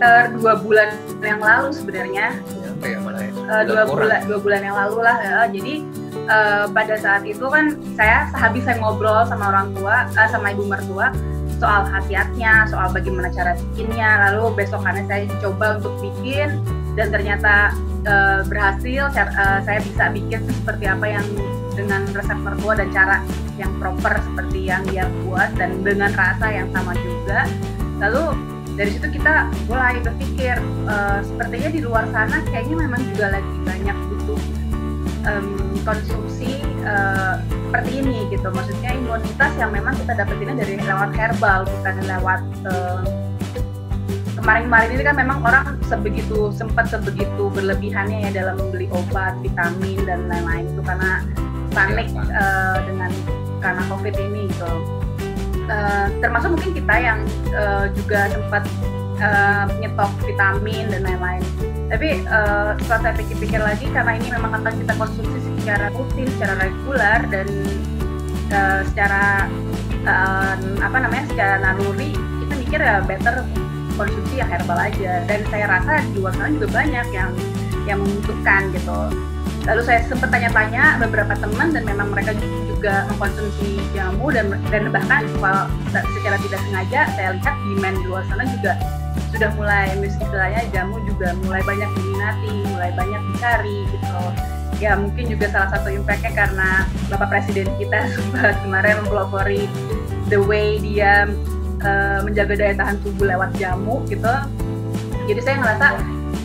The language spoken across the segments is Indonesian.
sekitar dua bulan yang lalu sebenarnya. Ya, mana ya? uh, dua bulan dua bulan yang lalu lah uh, jadi uh, pada saat itu kan saya sehabis saya ngobrol sama orang tua uh, sama ibu mertua soal khasiatnya soal bagaimana cara bikinnya. Lalu besokannya saya coba untuk bikin dan ternyata uh, berhasil. Uh, saya bisa bikin seperti apa yang dengan resep mertua dan cara yang proper seperti yang dia buat dan dengan rasa yang sama juga. Lalu dari situ kita mulai berpikir uh, sepertinya di luar sana kayaknya memang juga lagi banyak butuh um, konsumsi uh, seperti ini gitu. Maksudnya imunitas yang memang kita dapetinnya dari lewat herbal bukan lewat uh, kemarin-kemarin. Ini kan memang orang sebegitu sempat sebegitu berlebihannya ya dalam membeli obat, vitamin dan lain-lain itu karena panik uh, dengan karena covid ini gitu. Uh, termasuk mungkin kita yang uh, juga sempat uh, nyetok vitamin dan lain-lain. Tapi uh, setelah saya pikir-pikir lagi karena ini memang akan kita konsumsi secara rutin, secara reguler dan uh, secara uh, apa namanya secara naluri kita mikir ya better konsumsi yang herbal aja dan saya rasa di luar sana juga banyak yang yang membutuhkan gitu lalu saya sempat tanya-tanya beberapa teman dan memang mereka juga mengkonsumsi jamu dan dan bahkan secara tidak sengaja saya lihat demand di luar sana juga sudah mulai istilahnya jamu juga mulai banyak diminati mulai banyak dicari gitu. Ya mungkin juga salah satu impactnya karena bapak presiden kita sempat kemarin mempelopori the way dia uh, menjaga daya tahan tubuh lewat jamu gitu. Jadi saya ngerasa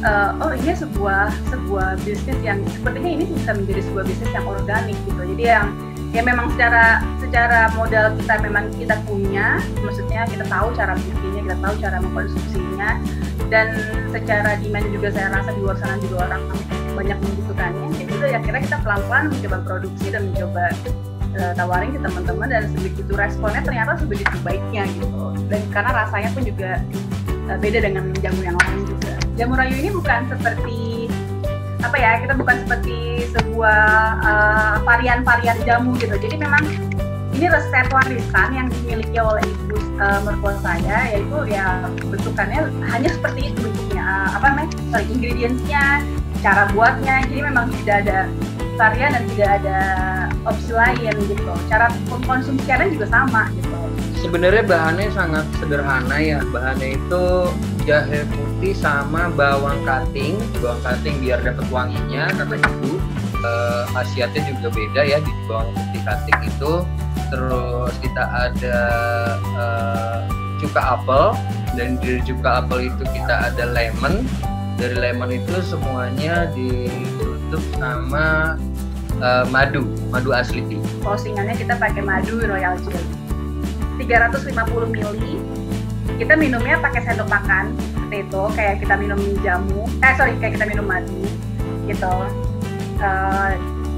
uh, oh ini sebuah sebuah bisnis yang sepertinya ini bisa menjadi sebuah bisnis yang organik gitu. Jadi yang ya memang secara secara modal kita memang kita punya maksudnya kita tahu cara bikinnya kita tahu cara mengkonsumsinya dan secara demand juga saya rasa di luar sana juga orang banyak membutuhkannya. Ya gitu ya kira kita pelan-pelan mencoba produksi dan mencoba uh, tawarin ke teman-teman dan sebegitu responnya ternyata sebegitu baiknya gitu. Dan karena rasanya pun juga uh, beda dengan jamu yang lain jamu rayu ini bukan seperti apa ya kita bukan seperti sebuah uh, varian-varian jamu gitu. Jadi memang ini resep warisan yang dimiliki oleh ibu uh, mertua saya yaitu ya bentukannya hanya seperti itu bentuknya. Uh, apa namanya? Sorry ingredientsnya cara buatnya. Jadi memang tidak ada varian dan tidak ada opsi lain gitu cara pengkonsumsiannya juga sama gitu. Sebenarnya bahannya sangat sederhana ya. Bahannya itu jahe putih sama bawang cutting. Bawang cutting biar dapat wanginya ibu uh, khasiatnya juga beda ya di bawang putih cutting itu. Terus kita ada uh, cuka apel dan di cuka apel itu kita ada lemon. Dari lemon itu semuanya ditutup sama uh, madu madu asli. Postingannya kita pakai madu royal jelly. 350 ml kita minumnya pakai sendok makan seperti itu. Kayak kita minum jamu eh sorry kayak kita minum madu gitu. Uh,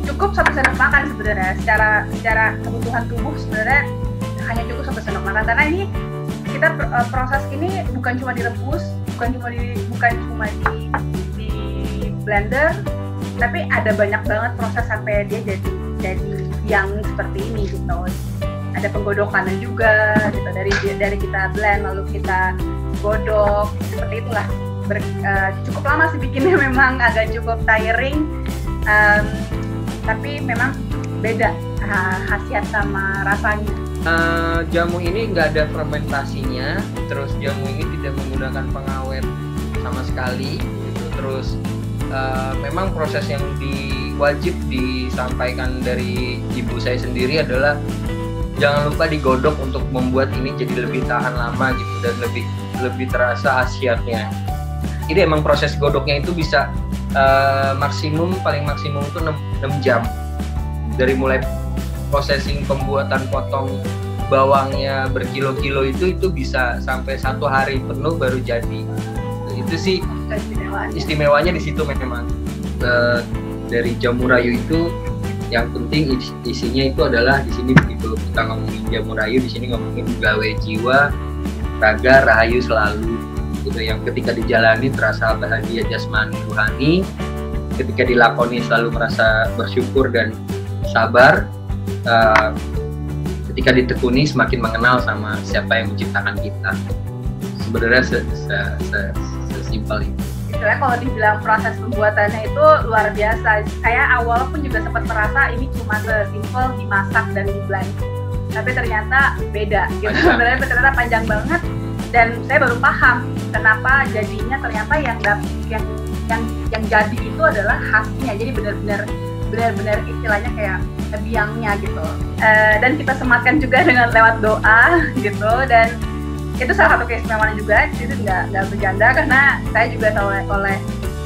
cukup satu sendok makan sebenarnya. Secara secara kebutuhan tubuh sebenarnya hanya cukup satu sendok makan. Karena ini kita uh, proses ini bukan cuma direbus bukan cuma di bukan cuma di di blender tapi ada banyak banget proses sampai dia jadi jadi yang seperti ini gitu ada penggodokannya juga gitu. Dari dari kita blend lalu kita godok seperti itulah. Ber, uh, cukup lama sih bikinnya memang agak cukup tiring. Um, tapi memang beda uh, khasiat sama rasanya. Uh, jamu ini nggak ada fermentasinya terus jamu ini tidak menggunakan pengawet sama sekali gitu. Terus uh, memang proses yang diwajib disampaikan dari ibu saya sendiri adalah jangan lupa digodok untuk membuat ini jadi lebih tahan lama gitu dan lebih lebih terasa khasiatnya. Ini emang proses godoknya itu bisa uh, maksimum paling maksimum itu 6, 6 jam. Dari mulai processing pembuatan potong bawangnya berkilo-kilo itu itu bisa sampai satu hari penuh baru jadi. Itu sih istimewanya, istimewanya di situ memang. Uh, dari jamu rayu itu yang penting is isinya itu adalah di sini begitu. Kita ngomongin jamu rayu di sini ngomongin gawe jiwa raga rahayu selalu. Gitu. Yang ketika dijalani terasa bahagia jasmani rohani ketika dilakoni selalu merasa bersyukur dan sabar. Uh, ketika ditekuni semakin mengenal sama siapa yang menciptakan kita. Sebenarnya se, se, se, sesimpel itu istilahnya kalau dibilang proses pembuatannya itu luar biasa. Saya awal pun juga sempat merasa ini cuma sesimpel dimasak dan di blend tapi ternyata beda gitu. Sebenarnya ternyata panjang banget. Dan saya baru paham kenapa jadinya ternyata yang yang yang yang jadi itu adalah khasnya. Jadi benar-benar benar-benar istilahnya kayak biangnya gitu. Uh, dan kita sematkan juga dengan lewat doa gitu. Dan itu salah satu keistimewaan juga itu nggak nggak bercanda karena saya juga oleh oleh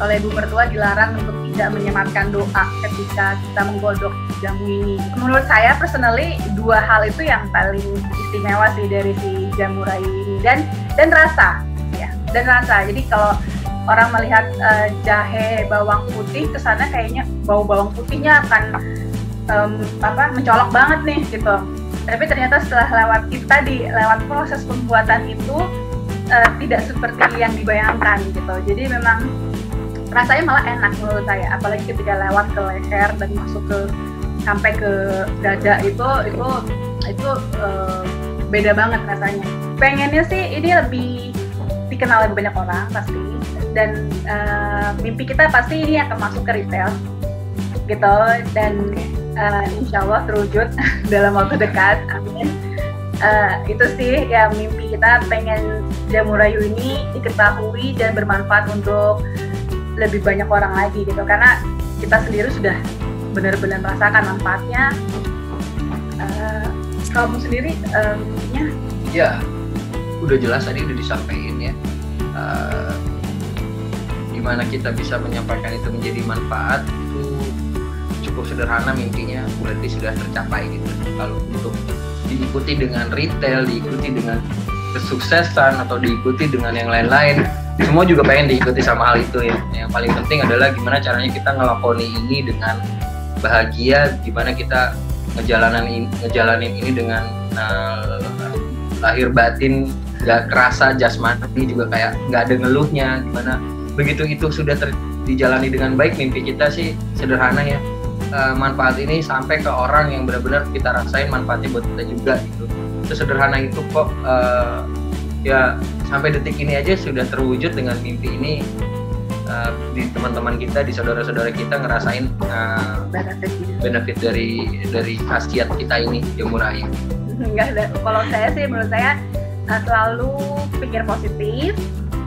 oleh ibu mertua dilarang untuk tidak menyematkan doa ketika kita menggodok jamu ini. Menurut saya personally dua hal itu yang paling istimewa sih dari si jamu rayu ini dan dan rasa ya dan rasa. Jadi kalau orang melihat uh, jahe bawang putih ke sana kayaknya bau bawang putihnya akan um, apa mencolok banget nih gitu. Tapi ternyata setelah lewat kita di lewat proses pembuatan itu uh, tidak seperti yang dibayangkan gitu. Jadi memang rasanya malah enak menurut saya. Apalagi ketika lewat ke leher dan masuk ke sampai ke dada itu itu itu uh, beda banget rasanya. Pengennya sih ini lebih dikenal lebih banyak orang pasti. Dan uh, mimpi kita pasti ini akan masuk ke retail gitu. Dan uh, insya Allah terwujud dalam waktu dekat. Amin. Uh, itu sih ya mimpi kita. Pengen jamu rayu ini diketahui dan bermanfaat untuk lebih banyak orang lagi gitu. Karena kita sendiri sudah benar-benar merasakan manfaatnya. Uh, kamu sendiri um, ya ya udah jelas tadi udah disampaikan ya. Uh, gimana kita bisa menyampaikan itu menjadi manfaat cukup sederhana mimpinya berarti sudah tercapai gitu. Kalau untuk diikuti dengan retail diikuti dengan kesuksesan atau diikuti dengan yang lain-lain semua juga pengen diikuti sama hal itu ya. Yang paling penting adalah gimana caranya kita ngelakoni ini dengan bahagia gimana kita ngejalanan ini, ngejalanin ini dengan uh, lahir batin nggak kerasa jasmani juga kayak nggak ada ngeluhnya gimana begitu itu sudah ter, dijalani dengan baik mimpi kita sih sederhana ya uh, manfaat ini sampai ke orang yang benar-benar kita rasain manfaatnya buat kita juga gitu. Sesederhana itu kok uh, ya sampai detik ini aja sudah terwujud dengan mimpi ini uh, di teman-teman kita di saudara-saudara kita ngerasain uh, benefit. dari dari khasiat kita ini yang murah ini enggak ada. Kalau saya sih menurut saya selalu pikir positif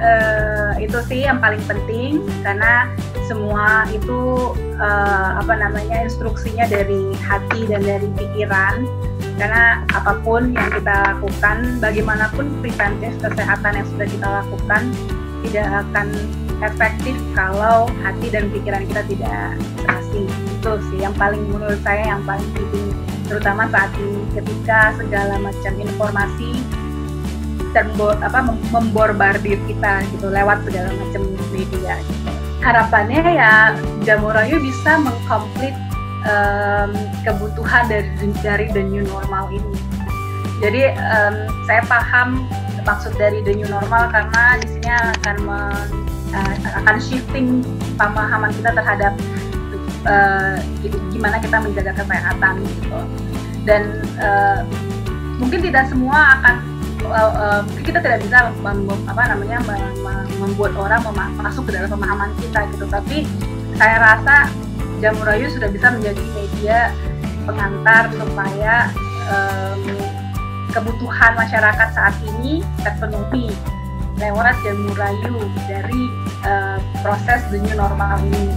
uh, itu sih yang paling penting karena semua itu uh, apa namanya instruksinya dari hati dan dari pikiran. Karena apa pun yang kita lakukan bagaimanapun preventif kesehatan yang sudah kita lakukan tidak akan efektif kalau hati dan pikiran kita tidak serasi itu sih yang paling menurut saya yang paling penting terutama saat ini ketika segala macam informasi dan apa memborbardir kita gitu lewat segala macam media. Harapannya ya Jamorayu bisa mengkomplit um, kebutuhan dari dari the new normal ini. Jadi um, saya paham maksud dari the new normal karena di sini akan men, uh, akan shifting pemahaman kita terhadap uh, gimana kita menjaga kesehatan gitu. Dan uh, mungkin tidak semua akan uh, kita tidak bisa mem, apa namanya membuat orang masuk ke dalam pemahaman kita gitu tapi saya rasa Jamurayu sudah bisa menjadi media pengantar supaya um, kebutuhan masyarakat saat ini terpenuhi lewat Jamurayu dari uh, proses new normal ini.